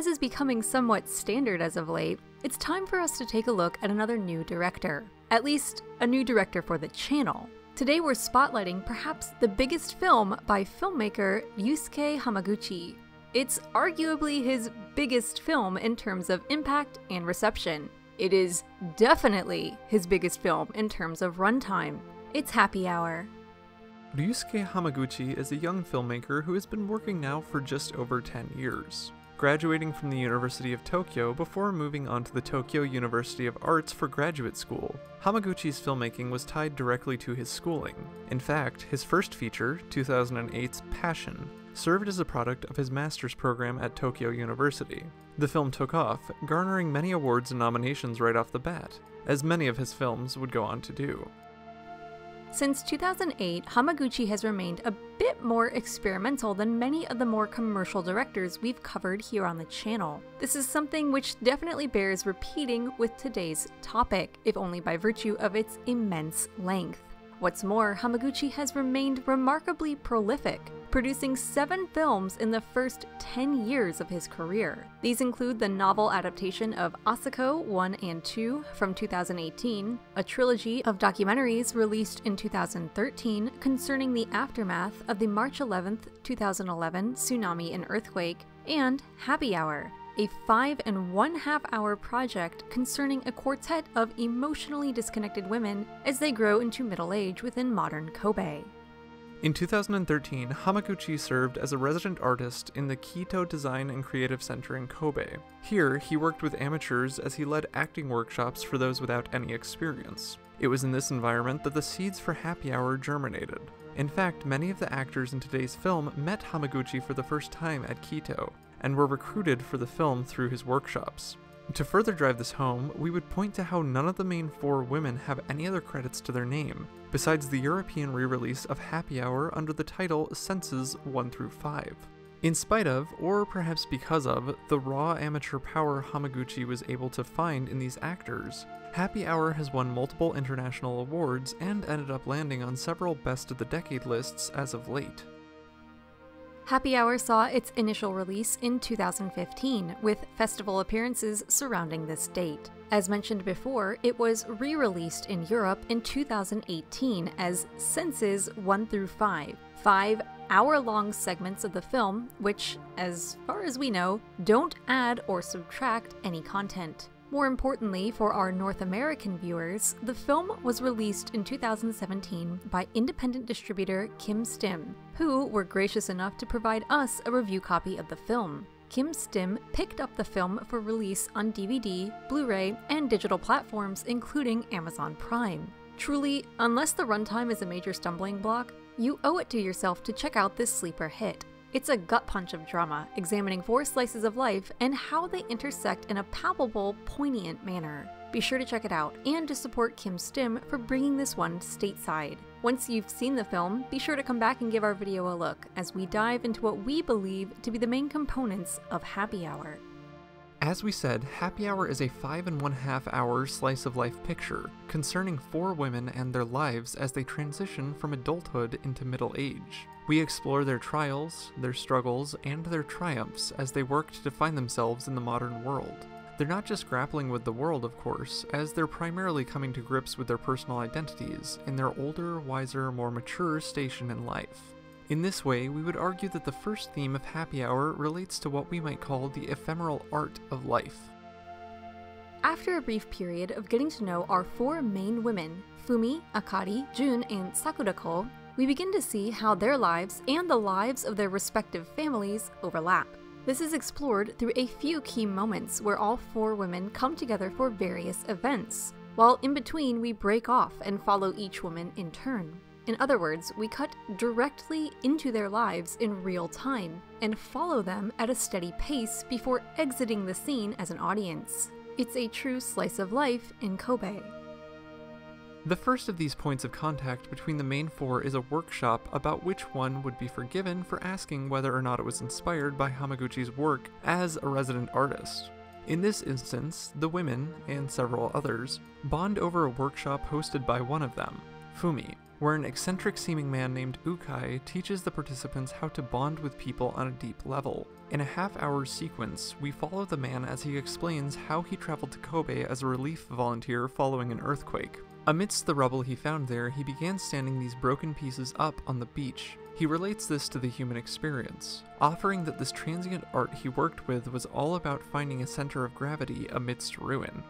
as is becoming somewhat standard as of late, it's time for us to take a look at another new director. At least, a new director for the channel. Today we're spotlighting perhaps the biggest film by filmmaker Ryusuke Hamaguchi. It's arguably his biggest film in terms of impact and reception. It is definitely his biggest film in terms of runtime. It's Happy Hour. Ryusuke Hamaguchi is a young filmmaker who has been working now for just over 10 years, graduating from the University of Tokyo before moving on to the Tokyo University of Arts for graduate school. Hamaguchi's filmmaking was tied directly to his schooling. In fact, his first feature, 2008's Passion, served as a product of his master's program at Tokyo University. The film took off, garnering many awards and nominations right off the bat, as many of his films would go on to do. Since 2008, Hamaguchi has remained a bit more experimental than many of the more commercial directors we've covered here on the channel. This is something which definitely bears repeating with today's topic, if only by virtue of its immense length. What's more, Hamaguchi has remained remarkably prolific, producing seven films in the first 10 years of his career. These include the novel adaptation of Asako 1 and 2 from 2018, a trilogy of documentaries released in 2013 concerning the aftermath of the March 11, 2011 tsunami and earthquake, and Happy Hour, a five and one half hour project concerning a quartet of emotionally disconnected women as they grow into middle age within modern Kobe. In 2013, Hamaguchi served as a resident artist in the KIITO Design and Creative Center in Kobe. Here, he worked with amateurs as he led acting workshops for those without any experience. It was in this environment that the seeds for Happy Hour germinated. In fact, many of the actors in today's film met Hamaguchi for the first time at KIITO, and were recruited for the film through his workshops. To further drive this home, we would point to how none of the main four women have any other credits to their name, besides the European re release of Happy Hour under the title Senses 1 through 5. In spite of, or perhaps because of, the raw amateur power Hamaguchi was able to find in these actors, Happy Hour has won multiple international awards and ended up landing on several Best of the Decade lists as of late. Happy Hour saw its initial release in 2015, with festival appearances surrounding this date. As mentioned before, it was re released in Europe in 2018 as Senses 1 through 5, five hour long segments of the film, which, as far as we know, don't add or subtract any content. More importantly, for our North American viewers, the film was released in 2017 by independent distributor Kim Stim, who were gracious enough to provide us a review copy of the film. Kim Stim picked up the film for release on DVD, Blu ray, and digital platforms, including Amazon Prime. Truly, unless the runtime is a major stumbling block, you owe it to yourself to check out this sleeper hit. It's a gut punch of drama, examining four slices of life and how they intersect in a palpable, poignant manner. Be sure to check it out and to support Kim Stim for bringing this one stateside. Once you've seen the film, be sure to come back and give our video a look as we dive into what we believe to be the main components of Happy Hour. As we said, Happy Hour is a five and one half hour slice of life picture concerning four women and their lives as they transition from adulthood into middle age. We explore their trials, their struggles, and their triumphs as they work to define themselves in the modern world. They're not just grappling with the world, of course, as they're primarily coming to grips with their personal identities in their older, wiser, more mature station in life. In this way, we would argue that the first theme of Happy Hour relates to what we might call the ephemeral art of life. After a brief period of getting to know our four main women, Fumi, Akari, Jun, and Sakurako, we begin to see how their lives and the lives of their respective families overlap. This is explored through a few key moments where all four women come together for various events, while in between we break off and follow each woman in turn. In other words, we cut directly into their lives in real time and follow them at a steady pace before exiting the scene as an audience. It's a true slice of life in Kobe. The first of these points of contact between the main four is a workshop about which one would be forgiven for asking whether or not it was inspired by Hamaguchi's work as a resident artist. In this instance, the women, and several others, bond over a workshop hosted by one of them, Fumi. Where an eccentric seeming man named Ukai teaches the participants how to bond with people on a deep level. In a half hour sequence, we follow the man as he explains how he traveled to Kobe as a relief volunteer following an earthquake. Amidst the rubble he found there, he began standing these broken pieces up on the beach. He relates this to the human experience, offering that this transient art he worked with was all about finding a center of gravity amidst ruin.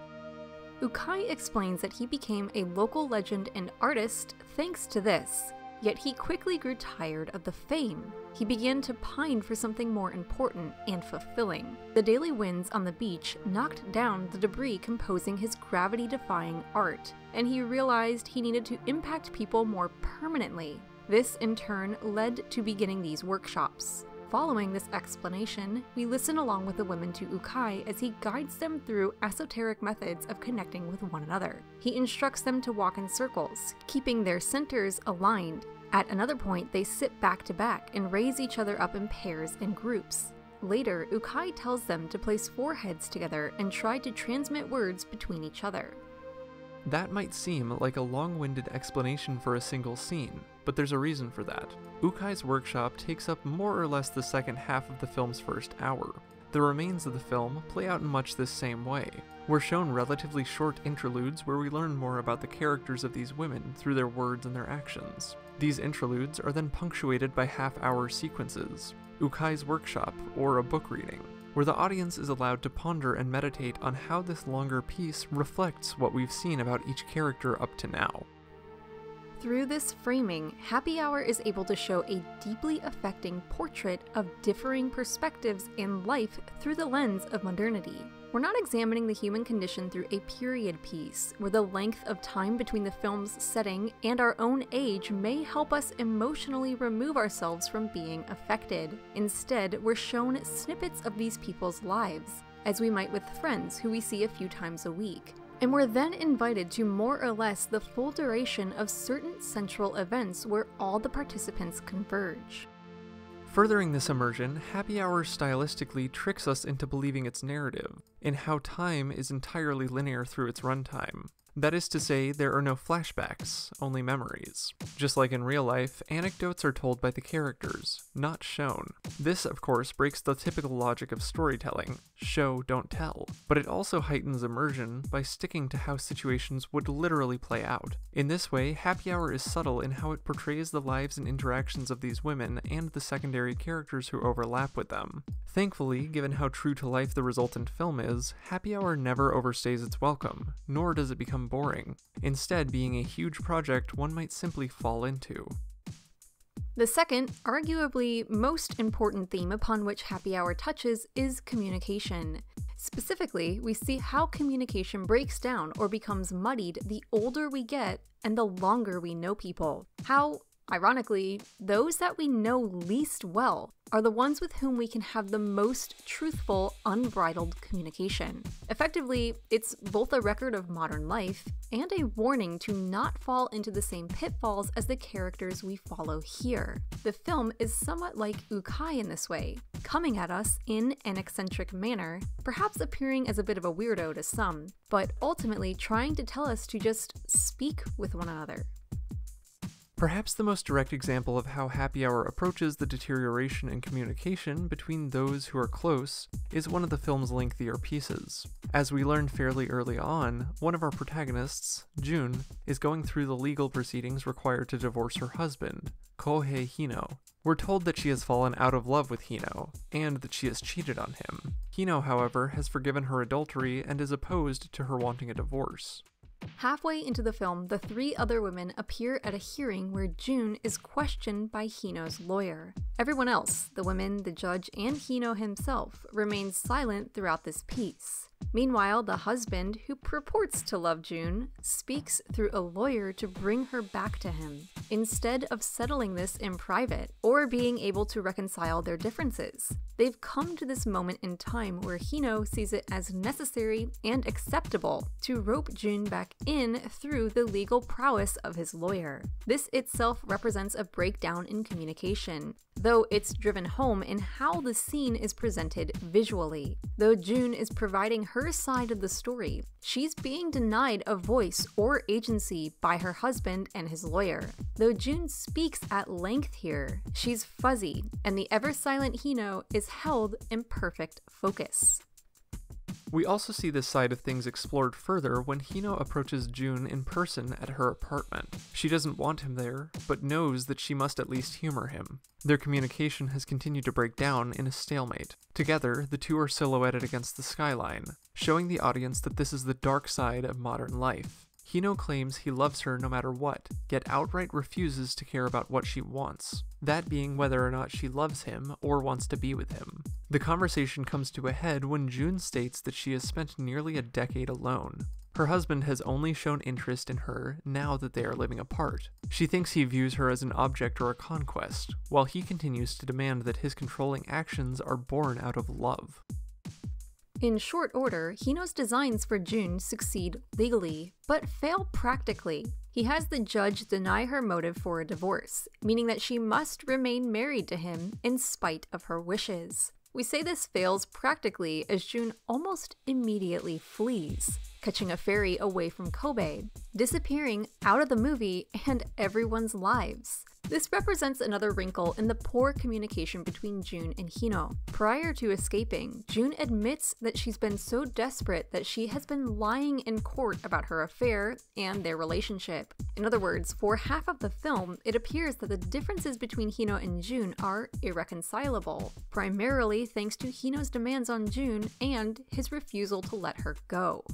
Ukai explains that he became a local legend and artist thanks to this, yet he quickly grew tired of the fame. He began to pine for something more important and fulfilling. The daily winds on the beach knocked down the debris composing his gravity defying art, and he realized he needed to impact people more permanently. This, in turn, led to beginning these workshops. Following this explanation, we listen along with the women to Ukai as he guides them through esoteric methods of connecting with one another. He instructs them to walk in circles, keeping their centers aligned. At another point, they sit back to back and raise each other up in pairs and groups. Later, Ukai tells them to place foreheads together and try to transmit words between each other. That might seem like a long winded explanation for a single scene, but there's a reason for that. Ukai's workshop takes up more or less the second half of the film's first hour. The remains of the film play out in much this same way. We're shown relatively short interludes where we learn more about the characters of these women through their words and their actions. These interludes are then punctuated by half hour sequences, Ukai's workshop, or a book reading where the audience is allowed to ponder and meditate on how this longer piece reflects what we've seen about each character up to now. Through this framing, Happy Hour is able to show a deeply affecting portrait of differing perspectives in life through the lens of modernity. We're not examining the human condition through a period piece, where the length of time between the film's setting and our own age may help us emotionally remove ourselves from being affected. Instead, we're shown snippets of these people's lives, as we might with friends who we see a few times a week. And we're then invited to more or less the full duration of certain central events where all the participants converge. Furthering this immersion, Happy Hour stylistically tricks us into believing its narrative, in how time is entirely linear through its runtime. That is to say, there are no flashbacks, only memories. Just like in real life, anecdotes are told by the characters, not shown. This, of course, breaks the typical logic of storytelling show, don't tell. But it also heightens immersion by sticking to how situations would literally play out. In this way, Happy Hour is subtle in how it portrays the lives and interactions of these women and the secondary characters who overlap with them. Thankfully, given how true to life the resultant film is, Happy Hour never overstays its welcome, nor does it become become boring, instead, being a huge project one might simply fall into. The second, arguably most important theme upon which Happy Hour touches is communication. Specifically, we see how communication breaks down or becomes muddied the older we get and the longer we know people. How Ironically, those that we know least well are the ones with whom we can have the most truthful, unbridled communication. Effectively, it's both a record of modern life and a warning to not fall into the same pitfalls as the characters we follow here. The film is somewhat like Ukai in this way, coming at us in an eccentric manner, perhaps appearing as a bit of a weirdo to some, but ultimately trying to tell us to just speak with one another. Perhaps the most direct example of how Happy Hour approaches the deterioration in communication between those who are close is one of the film's lengthier pieces. As we learn fairly early on, one of our protagonists, Jun, is going through the legal proceedings required to divorce her husband, Kohei Hino. We're told that she has fallen out of love with Hino, and that she has cheated on him. Hino, however, has forgiven her adultery and is opposed to her wanting a divorce. Halfway into the film, the three other women appear at a hearing where Jun is questioned by Hino's lawyer. Everyone else, the women, the judge, and Hino himself, remains silent throughout this piece. Meanwhile, the husband, who purports to love Jun, speaks through a lawyer to bring her back to him, instead of settling this in private or being able to reconcile their differences. They've come to this moment in time where Hino sees it as necessary and acceptable to rope Jun back in through the legal prowess of his lawyer. This itself represents a breakdown in communication, though it's driven home in how the scene is presented visually. Though Jun is providing her side of the story. She's being denied a voice or agency by her husband and his lawyer. Though Jun speaks at length here, she's fuzzy, and the ever silent Hino is held in perfect focus. We also see this side of things explored further when Hino approaches Jun in person at her apartment. She doesn't want him there, but knows that she must at least humor him. Their communication has continued to break down in a stalemate. Together, the two are silhouetted against the skyline, showing the audience that this is the dark side of modern life. Hino claims he loves her no matter what, yet outright refuses to care about what she wants, that being whether or not she loves him or wants to be with him. The conversation comes to a head when Jun states that she has spent nearly a decade alone. Her husband has only shown interest in her now that they are living apart. She thinks he views her as an object or a conquest, while he continues to demand that his controlling actions are born out of love. In short order, Hino's designs for Jun succeed legally, but fail practically. He has the judge deny her motive for a divorce, meaning that she must remain married to him in spite of her wishes. We say this fails practically as Jun almost immediately flees, catching a ferry away from Kobe, disappearing out of the movie and everyone's lives. This represents another wrinkle in the poor communication between Jun and Hino. Prior to escaping, Jun admits that she's been so desperate that she has been lying in court about her affair and their relationship. In other words, for half of the film, it appears that the differences between Hino and Jun are irreconcilable, primarily thanks to Hino's demands on Jun and his refusal to let her go.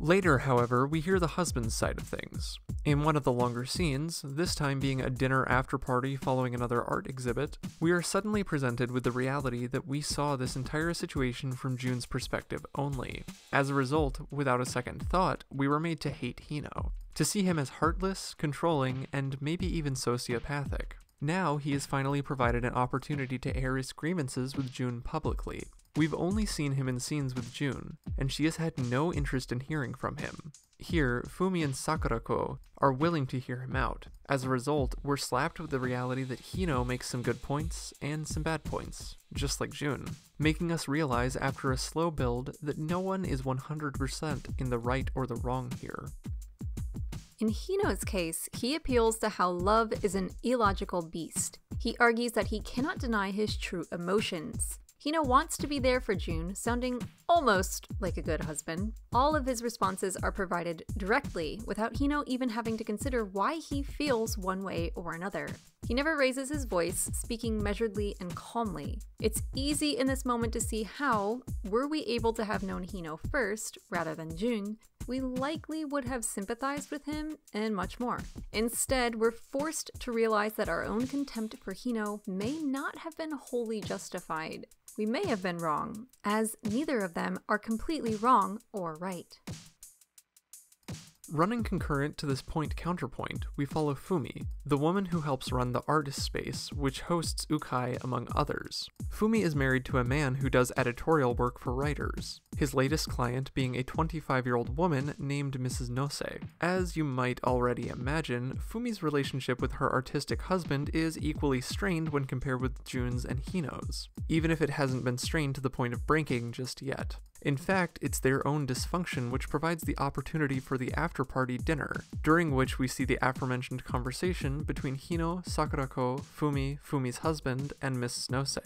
Later, however, we hear the husband's side of things. In one of the longer scenes, this time being a dinner after party following another art exhibit, we are suddenly presented with the reality that we saw this entire situation from Jun's perspective only. As a result, without a second thought, we were made to hate Hino, to see him as heartless, controlling, and maybe even sociopathic. Now he is finally provided an opportunity to air his grievances with Jun publicly, We've only seen him in scenes with Jun, and she has had no interest in hearing from him. Here, Fumi and Sakurako are willing to hear him out. As a result, we're slapped with the reality that Hino makes some good points and some bad points, just like Jun, making us realize after a slow build that no one is 100% in the right or the wrong here. In Hino's case, he appeals to how love is an illogical beast. He argues that he cannot deny his true emotions. Hino wants to be there for Jun, sounding almost like a good husband. All of his responses are provided directly, without Hino even having to consider why he feels one way or another. He never raises his voice, speaking measuredly and calmly. It's easy in this moment to see how, were we able to have known Hino first, rather than Jun, we likely would have sympathized with him and much more. Instead, we're forced to realize that our own contempt for Hino may not have been wholly justified. We may have been wrong, as neither of them are completely wrong or right. Running concurrent to this point counterpoint, we follow Fumi, the woman who helps run the artist space, which hosts Ukai among others. Fumi is married to a man who does editorial work for writers, his latest client being a 25 year old woman named Mrs. Nose. As you might already imagine, Fumi's relationship with her artistic husband is equally strained when compared with Jun's and Hino's, even if it hasn't been strained to the point of breaking just yet. In fact, it's their own dysfunction which provides the opportunity for the after party dinner, during which we see the aforementioned conversation between Hino, Sakurako, Fumi, Fumi's husband, and Miss Nose.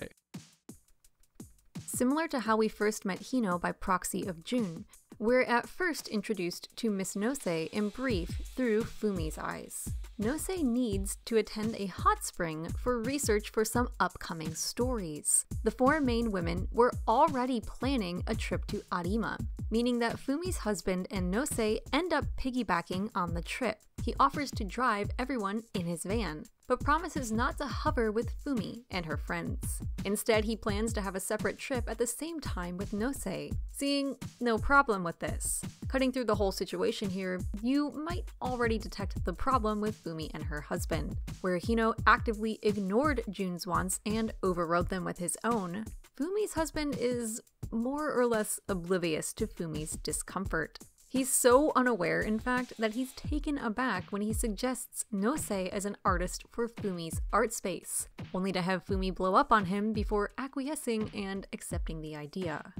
Similar to how we first met Hino by proxy of Jun, we're at first introduced to Miss Nose in brief through Fumi's eyes. Nose needs to attend a hot spring for research for some upcoming stories. The four main women were already planning a trip to Arima, meaning that Fumi's husband and Nose end up piggybacking on the trip. He offers to drive everyone in his van, but promises not to hover with Fumi and her friends. Instead, he plans to have a separate trip at the same time with Nose, seeing no problem with this. Cutting through the whole situation here, you might already detect the problem with Fumi and her husband, where Hino actively ignored Jun's wants and overrode them with his own. Fumi's husband is more or less oblivious to Fumi's discomfort. He's so unaware, in fact, that he's taken aback when he suggests Nose as an artist for Fumi's art space, only to have Fumi blow up on him before acquiescing and accepting the idea.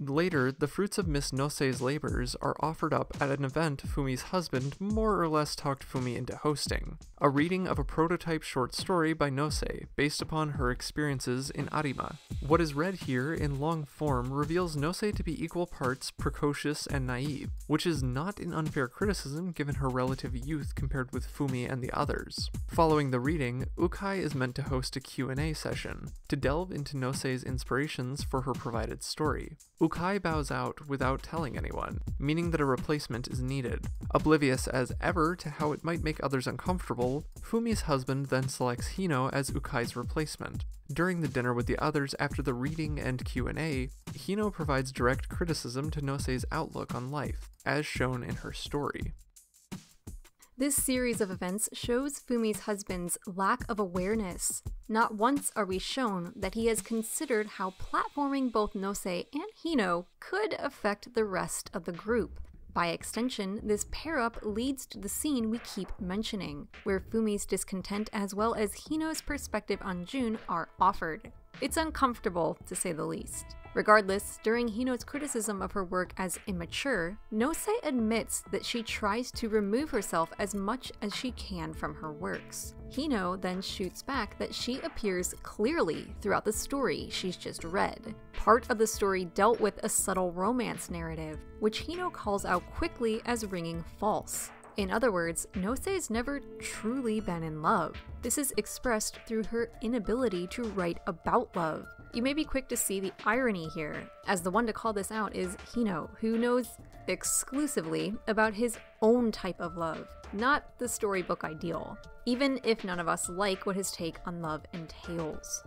Later, the fruits of Miss Nose's labors are offered up at an event Fumi's husband more or less talked Fumi into hosting a reading of a prototype short story by Nose based upon her experiences in Arima. What is read here in long form reveals Nose to be equal parts precocious and naive, which is not an unfair criticism given her relative youth compared with Fumi and the others. Following the reading, Ukai is meant to host a Q&A session to delve into Nose's inspirations for her provided story. Ukai bows out without telling anyone, meaning that a replacement is needed. Oblivious as ever to how it might make others uncomfortable, Fumi's husband then selects Hino as Ukai's replacement. During the dinner with the others after the reading and Q&A, Hino provides direct criticism to Nose's outlook on life, as shown in her story. This series of events shows Fumi's husband's lack of awareness. Not once are we shown that he has considered how platforming both Nose and Hino could affect the rest of the group. By extension, this pair up leads to the scene we keep mentioning, where Fumi's discontent as well as Hino's perspective on Jun are offered. It's uncomfortable, to say the least. Regardless, during Hino's criticism of her work as immature, Nose admits that she tries to remove herself as much as she can from her works. Hino then shoots back that she appears clearly throughout the story she's just read. Part of the story dealt with a subtle romance narrative, which Hino calls out quickly as ringing false. In other words, Nose's never truly been in love. This is expressed through her inability to write about love. You may be quick to see the irony here, as the one to call this out is Hino, who knows exclusively about his own type of love, not the storybook ideal, even if none of us like what his take on love entails.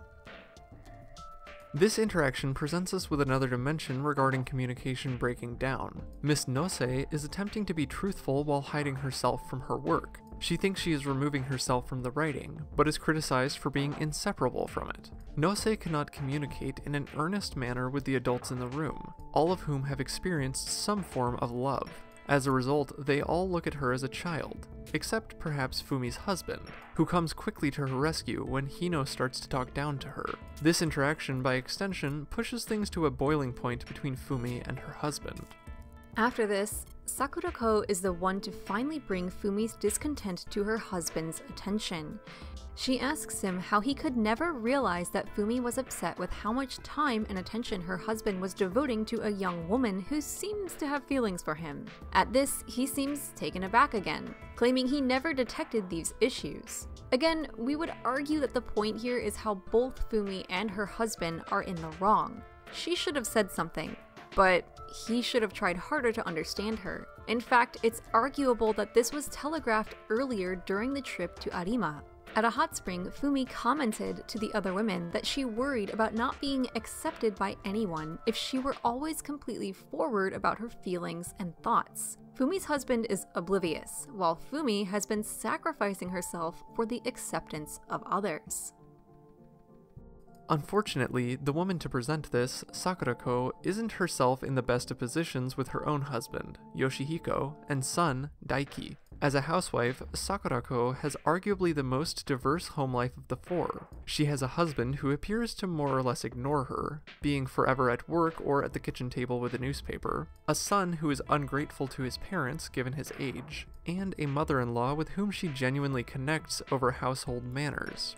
This interaction presents us with another dimension regarding communication breaking down. Miss Nose is attempting to be truthful while hiding herself from her work. She thinks she is removing herself from the writing, but is criticized for being inseparable from it. Nose cannot communicate in an earnest manner with the adults in the room, all of whom have experienced some form of love. As a result, they all look at her as a child, except perhaps Fumi's husband, who comes quickly to her rescue when Hino starts to talk down to her. This interaction, by extension, pushes things to a boiling point between Fumi and her husband. After this, Sakurako is the one to finally bring Fumi's discontent to her husband's attention. She asks him how he could never realize that Fumi was upset with how much time and attention her husband was devoting to a young woman who seems to have feelings for him. At this, he seems taken aback again, claiming he never detected these issues. Again, we would argue that the point here is how both Fumi and her husband are in the wrong. She should have said something, but he should have tried harder to understand her. In fact, it's arguable that this was telegraphed earlier during the trip to Arima. At a hot spring, Fumi commented to the other women that she worried about not being accepted by anyone if she were always completely forward about her feelings and thoughts. Fumi's husband is oblivious, while Fumi has been sacrificing herself for the acceptance of others. Unfortunately, the woman to present this, Sakurako, isn't herself in the best of positions with her own husband, Yoshihiko, and son, Daiki. As a housewife, Sakurako has arguably the most diverse home life of the four. She has a husband who appears to more or less ignore her, being forever at work or at the kitchen table with a newspaper, a son who is ungrateful to his parents given his age, and a mother in law with whom she genuinely connects over household manners.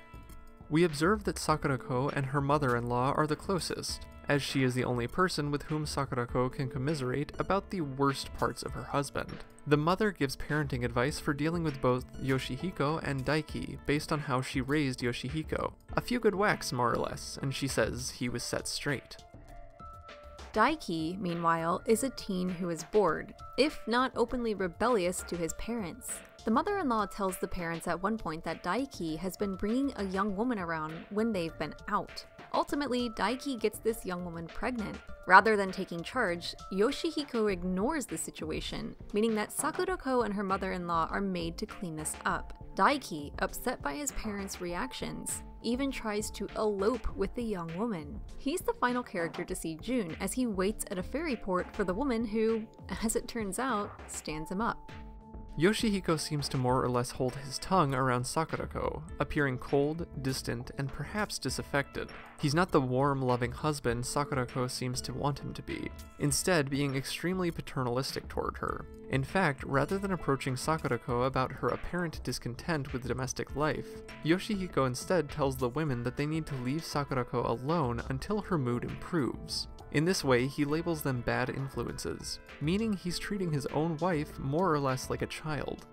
We observe that Sakurako and her mother-in-law are the closest, as she is the only person with whom Sakurako can commiserate about the worst parts of her husband. The mother gives parenting advice for dealing with both Yoshihiko and Daiki based on how she raised Yoshihiko. A few good whacks, more or less, and she says he was set straight. Daiki, meanwhile, is a teen who is bored, if not openly rebellious to his parents. The mother in law tells the parents at one point that Daiki has been bringing a young woman around when they've been out. Ultimately, Daiki gets this young woman pregnant. Rather than taking charge, Yoshihiko ignores the situation, meaning that Sakurako and her mother in law are made to clean this up. Daiki, upset by his parents' reactions, even tries to elope with the young woman. He's the final character to see Jun as he waits at a ferry port for the woman who, as it turns out, stands him up. Yoshihiko seems to more or less hold his tongue around Sakurako, appearing cold, distant, and perhaps disaffected. He's not the warm, loving husband Sakurako seems to want him to be, instead being extremely paternalistic toward her. In fact, rather than approaching Sakurako about her apparent discontent with domestic life, Yoshihiko instead tells the women that they need to leave Sakurako alone until her mood improves. In this way, he labels them bad influences, meaning he's treating his own wife more or less like a child.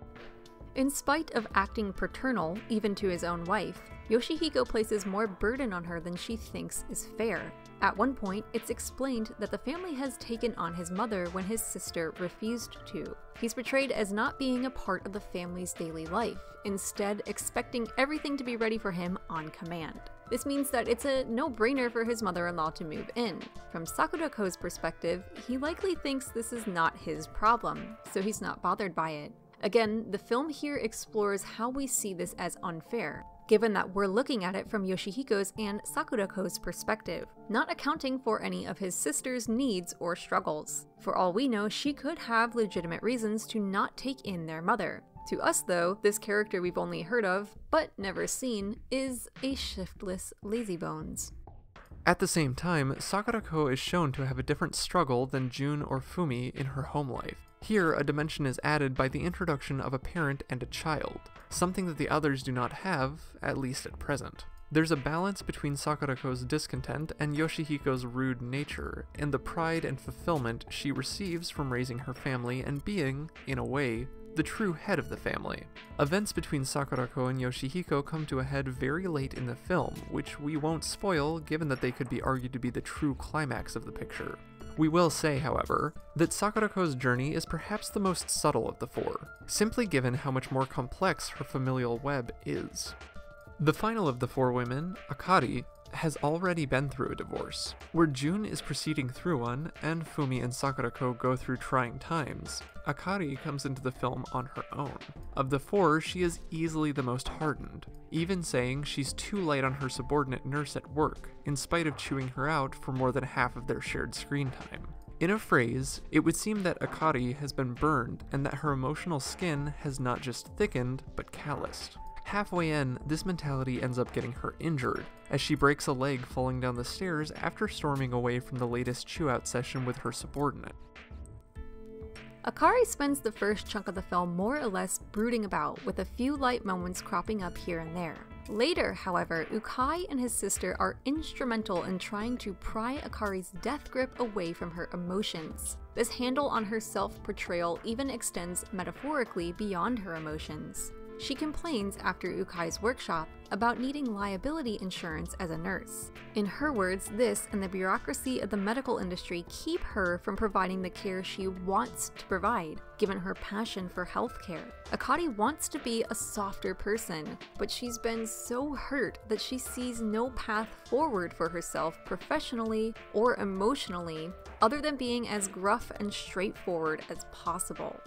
In spite of acting paternal, even to his own wife, Yoshihiko places more burden on her than she thinks is fair. At one point, it's explained that the family has taken on his mother when his sister refused to. He's portrayed as not being a part of the family's daily life, instead, expecting everything to be ready for him on command. This means that it's a no-brainer for his mother-in-law to move in. From Sakurako's perspective, he likely thinks this is not his problem, so he's not bothered by it. Again, the film here explores how we see this as unfair, given that we're looking at it from Yoshihiko's and Sakurako's perspective, not accounting for any of his sister's needs or struggles. For all we know, she could have legitimate reasons to not take in their mother. To us, though, this character we've only heard of, but never seen, is a shiftless lazybones. At the same time, Sakurako is shown to have a different struggle than Jun or Fumi in her home life. Here, a dimension is added by the introduction of a parent and a child, something that the others do not have, at least at present. There's a balance between Sakurako's discontent and Yoshihiko's rude nature, and the pride and fulfillment she receives from raising her family and being, in a way, the true head of the family. Events between Sakurako and Yoshihiko come to a head very late in the film, which we won't spoil given that they could be argued to be the true climax of the picture. We will say, however, that Sakurako's journey is perhaps the most subtle of the four, simply given how much more complex her familial web is. The final of the four women, Akari, has already been through a divorce, where Jun is proceeding through one, and Fumi and Sakurako go through trying times. Akari comes into the film on her own. Of the four, she is easily the most hardened, even saying she's too light on her subordinate nurse at work, in spite of chewing her out for more than half of their shared screen time. In a phrase, it would seem that Akari has been burned and that her emotional skin has not just thickened, but calloused. Halfway in, this mentality ends up getting her injured, as she breaks a leg falling down the stairs after storming away from the latest chew out session with her subordinate. Akari spends the first chunk of the film more or less brooding about, with a few light moments cropping up here and there. Later, however, Ukai and his sister are instrumental in trying to pry Akari's death grip away from her emotions. This handle on her self portrayal even extends metaphorically beyond her emotions. She complains after Ukai's workshop about needing liability insurance as a nurse. In her words, this and the bureaucracy of the medical industry keep her from providing the care she wants to provide, given her passion for healthcare. Akari wants to be a softer person, but she's been so hurt that she sees no path forward for herself professionally or emotionally other than being as gruff and straightforward as possible.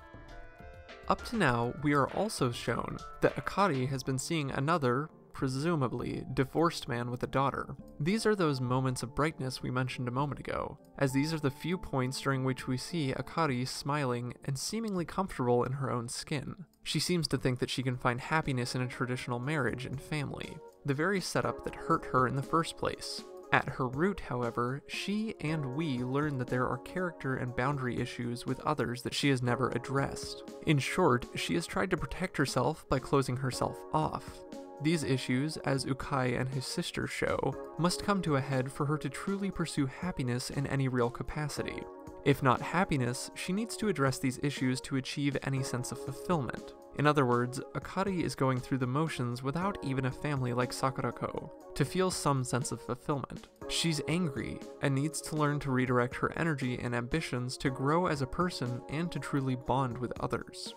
Up to now, we are also shown that Akari has been seeing another, presumably, divorced man with a daughter. These are those moments of brightness we mentioned a moment ago, as these are the few points during which we see Akari smiling and seemingly comfortable in her own skin. She seems to think that she can find happiness in a traditional marriage and family, the very setup that hurt her in the first place. At her root, however, she and we learn that there are character and boundary issues with others that she has never addressed. In short, she has tried to protect herself by closing herself off. These issues, as Ukai and his sister show, must come to a head for her to truly pursue happiness in any real capacity. If not happiness, she needs to address these issues to achieve any sense of fulfillment. In other words, Akari is going through the motions without even a family like Sakurako to feel some sense of fulfillment. She's angry and needs to learn to redirect her energy and ambitions to grow as a person and to truly bond with others.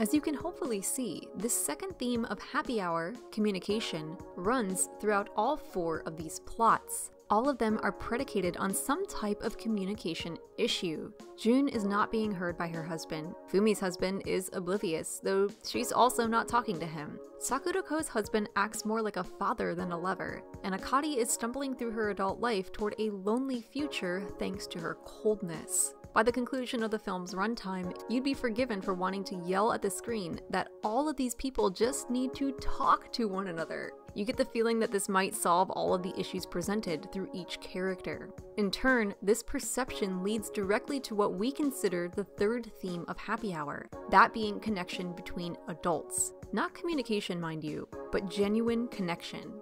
As you can hopefully see, this second theme of happy hour, communication, runs throughout all four of these plots. All of them are predicated on some type of communication issue. Jun is not being heard by her husband. Fumi's husband is oblivious, though she's also not talking to him. Sakurako's husband acts more like a father than a lover, and Akari is stumbling through her adult life toward a lonely future thanks to her coldness. By the conclusion of the film's runtime, you'd be forgiven for wanting to yell at the screen that all of these people just need to talk to one another. You get the feeling that this might solve all of the issues presented through each character. In turn, this perception leads directly to what we consider the third theme of Happy Hour, that being connection between adults. Not communication, mind you, but genuine connection.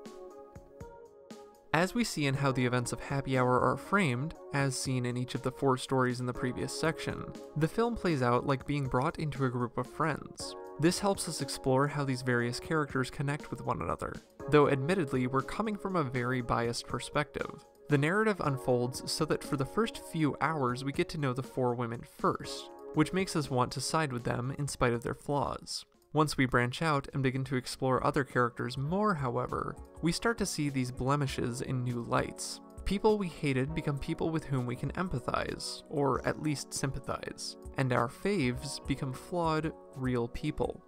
As we see in how the events of Happy Hour are framed, as seen in each of the four stories in the previous section, the film plays out like being brought into a group of friends. This helps us explore how these various characters connect with one another, though admittedly we're coming from a very biased perspective. The narrative unfolds so that for the first few hours we get to know the four women first, which makes us want to side with them in spite of their flaws. Once we branch out and begin to explore other characters more, however, we start to see these blemishes in new lights. People we hated become people with whom we can empathize, or at least sympathize, and our faves become flawed, real people.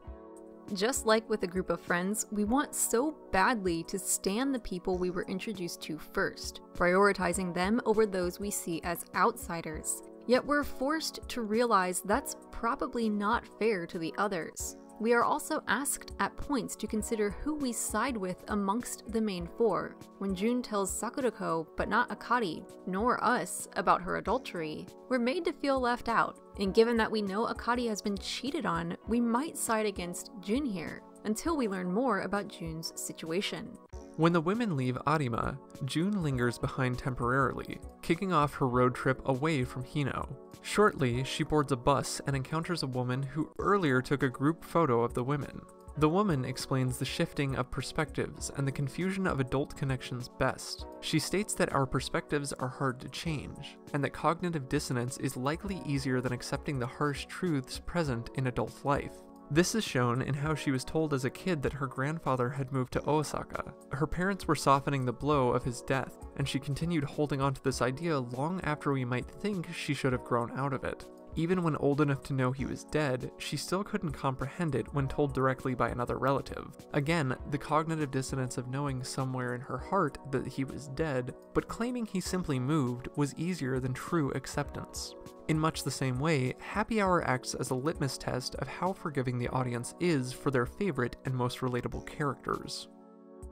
Just like with a group of friends, we want so badly to stand the people we were introduced to first, prioritizing them over those we see as outsiders. Yet we're forced to realize that's probably not fair to the others. We are also asked at points to consider who we side with amongst the main four. When Jun tells Sakurako, but not Akari, nor us, about her adultery, we're made to feel left out. And given that we know Akari has been cheated on, we might side against Jun here, until we learn more about Jun's situation. When the women leave Arima, Jun lingers behind temporarily, kicking off her road trip away from Hino. Shortly, she boards a bus and encounters a woman who earlier took a group photo of the women. The woman explains the shifting of perspectives and the confusion of adult connections best. She states that our perspectives are hard to change, and that cognitive dissonance is likely easier than accepting the harsh truths present in adult life. This is shown in how she was told as a kid that her grandfather had moved to Osaka. Her parents were softening the blow of his death, and she continued holding on to this idea long after we might think she should have grown out of it. Even when old enough to know he was dead, she still couldn't comprehend it when told directly by another relative. Again, the cognitive dissonance of knowing somewhere in her heart that he was dead, but claiming he simply moved was easier than true acceptance. In much the same way, Happy Hour acts as a litmus test of how forgiving the audience is for their favorite and most relatable characters.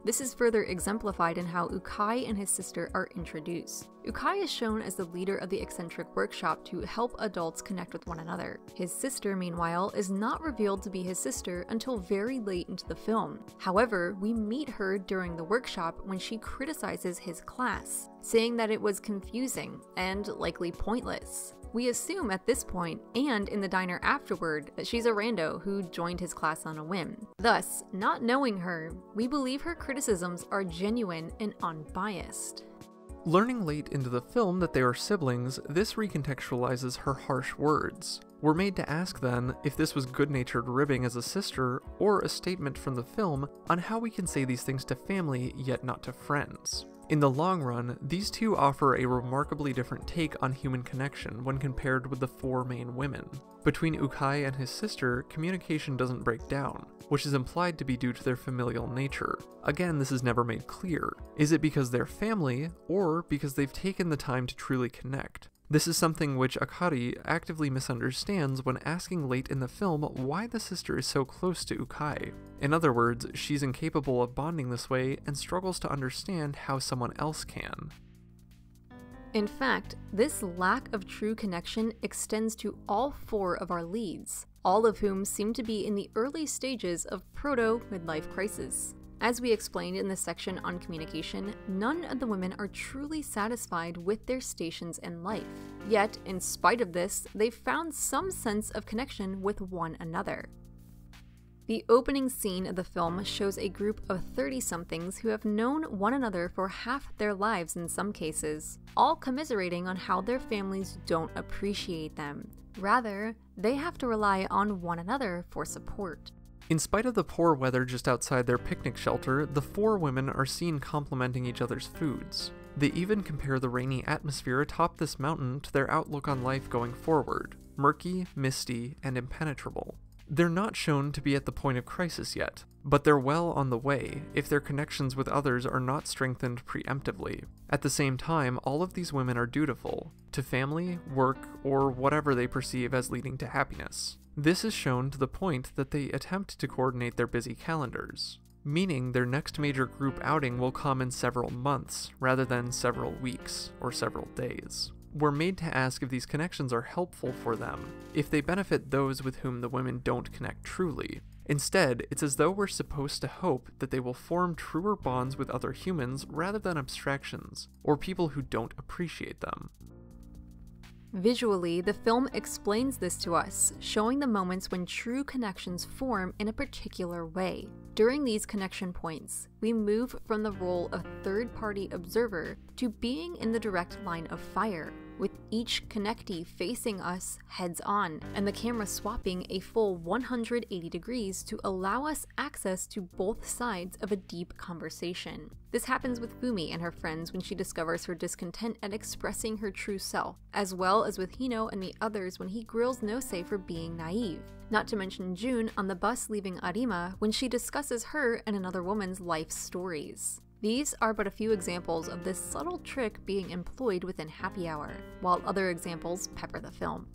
This is further exemplified in how Ukai and his sister are introduced. Ukai is shown as the leader of the eccentric workshop to help adults connect with one another. His sister, meanwhile, is not revealed to be his sister until very late into the film. However, we meet her during the workshop when she criticizes his class, saying that it was confusing and likely pointless. We assume at this point, and in the diner afterward, that she's a rando who joined his class on a whim. Thus, not knowing her, we believe her criticisms are genuine and unbiased. Learning late into the film that they are siblings, this recontextualizes her harsh words. We're made to ask then if this was good natured ribbing as a sister, or a statement from the film on how we can say these things to family yet not to friends. In the long run, these two offer a remarkably different take on human connection when compared with the four main women. Between Ukai and his sister, communication doesn't break down, which is implied to be due to their familial nature. Again, this is never made clear. Is it because they're family, or because they've taken the time to truly connect? This is something which Akari actively misunderstands when asking late in the film why the sister is so close to Ukai. In other words, she's incapable of bonding this way and struggles to understand how someone else can. In fact, this lack of true connection extends to all four of our leads, all of whom seem to be in the early stages of proto midlife crisis. As we explained in the section on communication, none of the women are truly satisfied with their stations in life. Yet, in spite of this, they've found some sense of connection with one another. The opening scene of the film shows a group of 30 somethings who have known one another for half their lives in some cases, all commiserating on how their families don't appreciate them. Rather, they have to rely on one another for support. In spite of the poor weather just outside their picnic shelter, the four women are seen complimenting each other's foods. They even compare the rainy atmosphere atop this mountain to their outlook on life going forward murky, misty, and impenetrable. They're not shown to be at the point of crisis yet, but they're well on the way if their connections with others are not strengthened preemptively. At the same time, all of these women are dutiful to family, work, or whatever they perceive as leading to happiness. This is shown to the point that they attempt to coordinate their busy calendars, meaning their next major group outing will come in several months rather than several weeks or several days. We're made to ask if these connections are helpful for them, if they benefit those with whom the women don't connect truly. Instead, it's as though we're supposed to hope that they will form truer bonds with other humans rather than abstractions, or people who don't appreciate them. Visually, the film explains this to us, showing the moments when true connections form in a particular way. During these connection points, we move from the role of third party observer to being in the direct line of fire, with each connectee facing us heads on, and the camera swapping a full 180 degrees to allow us access to both sides of a deep conversation. This happens with Fumi and her friends when she discovers her discontent at expressing her true self, as well as with Hino and the others when he grills Nose for being naive. Not to mention Jun on the bus leaving Arima when she discusses her and another woman's life stories. These are but a few examples of this subtle trick being employed within Happy Hour, while other examples pepper the film.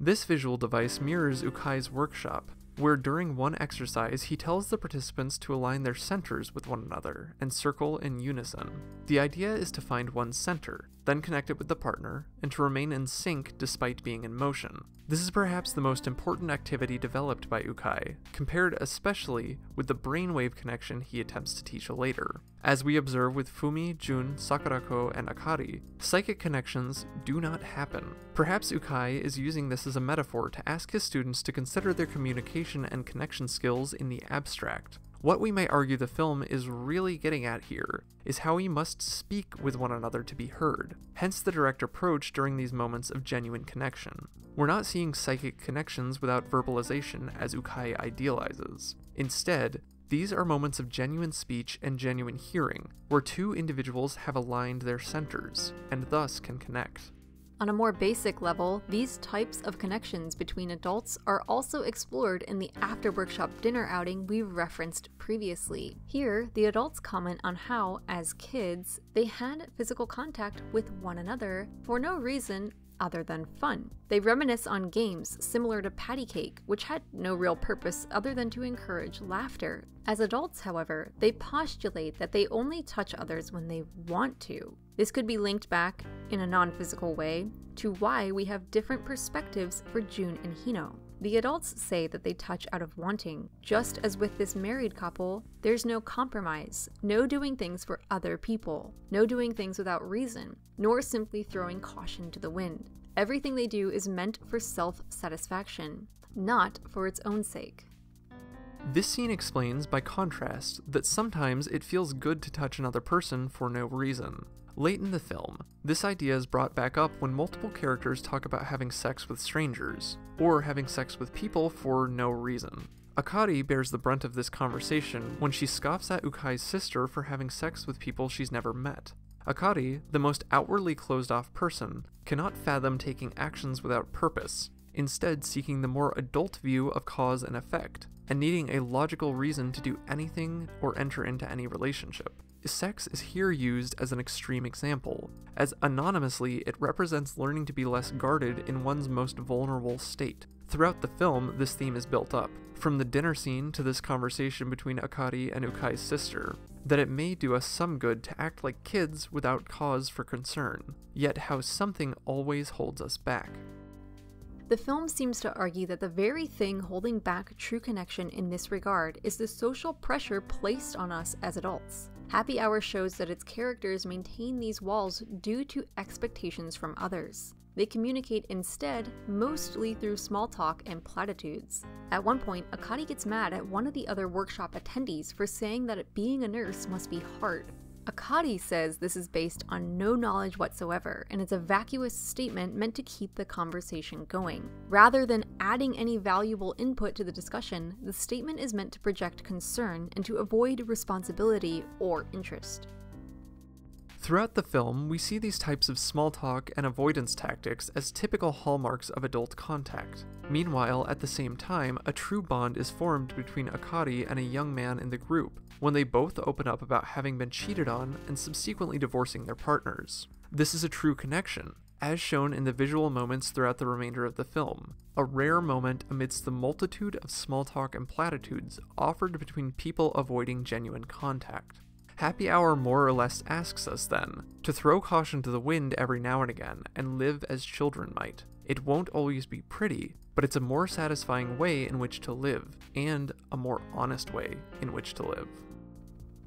This visual device mirrors Ukai's workshop, where during one exercise he tells the participants to align their centers with one another and circle in unison. The idea is to find one's center, then connect it with the partner, and to remain in sync despite being in motion. This is perhaps the most important activity developed by Ukai, compared especially with the brainwave connection he attempts to teach later. As we observe with Fumi, Jun, Sakurako, and Akari, psychic connections do not happen. Perhaps Ukai is using this as a metaphor to ask his students to consider their communication and connection skills in the abstract. What we might argue the film is really getting at here is how we must speak with one another to be heard, hence the direct approach during these moments of genuine connection. We're not seeing psychic connections without verbalization as Ukai idealizes. Instead, these are moments of genuine speech and genuine hearing, where two individuals have aligned their centers, and thus can connect. On a more basic level, these types of connections between adults are also explored in the after workshop dinner outing we referenced previously. Here, the adults comment on how, as kids, they had physical contact with one another for no reason other than fun. They reminisce on games similar to patty cake, which had no real purpose other than to encourage laughter. As adults, however, they postulate that they only touch others when they want to. This could be linked back, in a non physical way, to why we have different perspectives for Jun and Hino. The adults say that they touch out of wanting. Just as with this married couple, there's no compromise, no doing things for other people, no doing things without reason, nor simply throwing caution to the wind. Everything they do is meant for self satisfaction, not for its own sake. This scene explains, by contrast, that sometimes it feels good to touch another person for no reason. Late in the film, this idea is brought back up when multiple characters talk about having sex with strangers, or having sex with people for no reason. Akari bears the brunt of this conversation when she scoffs at Ukai's sister for having sex with people she's never met. Akari, the most outwardly closed off person, cannot fathom taking actions without purpose, instead, seeking the more adult view of cause and effect, and needing a logical reason to do anything or enter into any relationship. Sex is here used as an extreme example, as anonymously it represents learning to be less guarded in one's most vulnerable state. Throughout the film, this theme is built up, from the dinner scene to this conversation between Akari and Ukai's sister, that it may do us some good to act like kids without cause for concern, yet how something always holds us back. The film seems to argue that the very thing holding back true connection in this regard is the social pressure placed on us as adults. Happy Hour shows that its characters maintain these walls due to expectations from others. They communicate instead mostly through small talk and platitudes. At one point, Akari gets mad at one of the other workshop attendees for saying that being a nurse must be hard. Akari says this is based on no knowledge whatsoever, and it's a vacuous statement meant to keep the conversation going. Rather than adding any valuable input to the discussion, the statement is meant to project concern and to avoid responsibility or interest. Throughout the film, we see these types of small talk and avoidance tactics as typical hallmarks of adult contact. Meanwhile, at the same time, a true bond is formed between Akari and a young man in the group, when they both open up about having been cheated on and subsequently divorcing their partners. This is a true connection, as shown in the visual moments throughout the remainder of the film, a rare moment amidst the multitude of small talk and platitudes offered between people avoiding genuine contact. Happy Hour more or less asks us then to throw caution to the wind every now and again and live as children might. It won't always be pretty, but it's a more satisfying way in which to live, and a more honest way in which to live.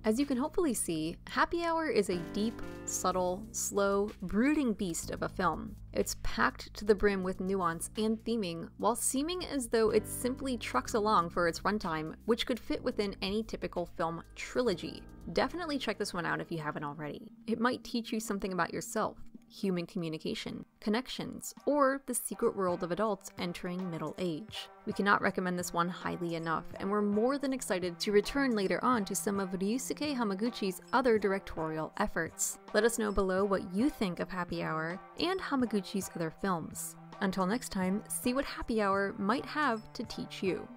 As you can hopefully see, Happy Hour is a deep, subtle, slow, brooding beast of a film. It's packed to the brim with nuance and theming, while seeming as though it simply trucks along for its runtime, which could fit within any typical film trilogy. Definitely check this one out if you haven't already. It might teach you something about yourself, human communication, connections, or the secret world of adults entering middle age. We cannot recommend this one highly enough, and we're more than excited to return later on to some of Ryusuke Hamaguchi's other directorial efforts. Let us know below what you think of Happy Hour and Hamaguchi's other films. Until next time, see what Happy Hour might have to teach you.